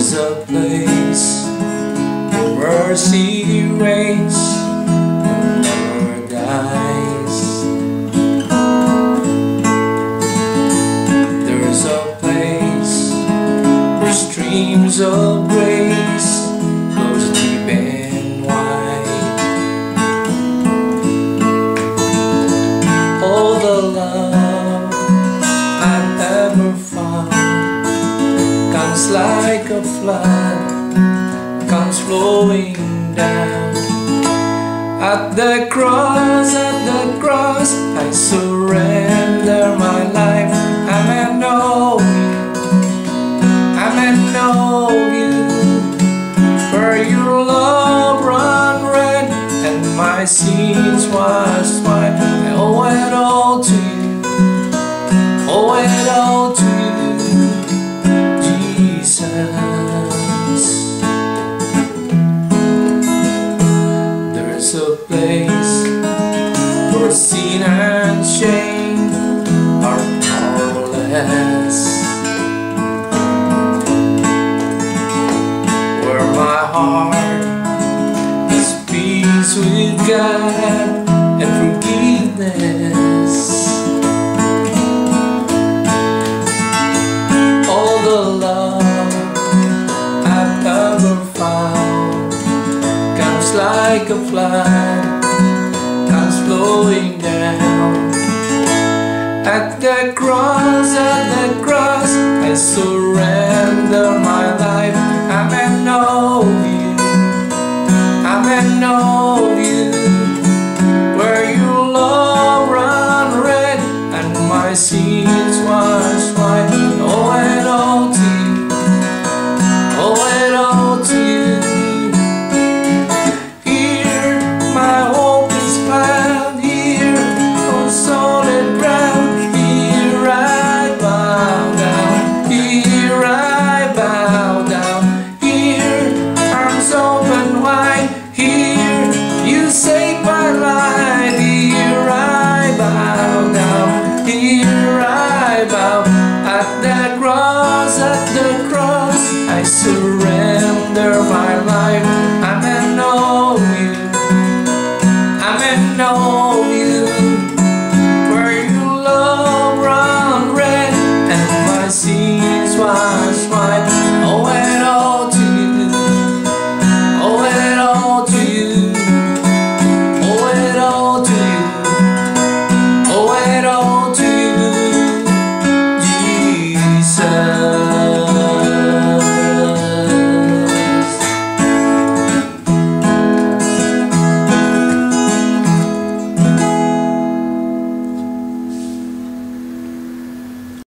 is a place where mercy reigns and never dies. There is a place where streams of comes like a flood, comes flowing down. At the cross, at the cross, I surrender my life. I may know you, I may know you. For your love run red, and my sins washed white. I owe it all to you, owe it all place where sin and shame are powerless. Where my heart is peace with God and forgiveness. like a fly Comes flowing down At the cross, at the cross I surrender my life I'm in an you. I'm in an you. Where you love run red And my seeds was white surrender.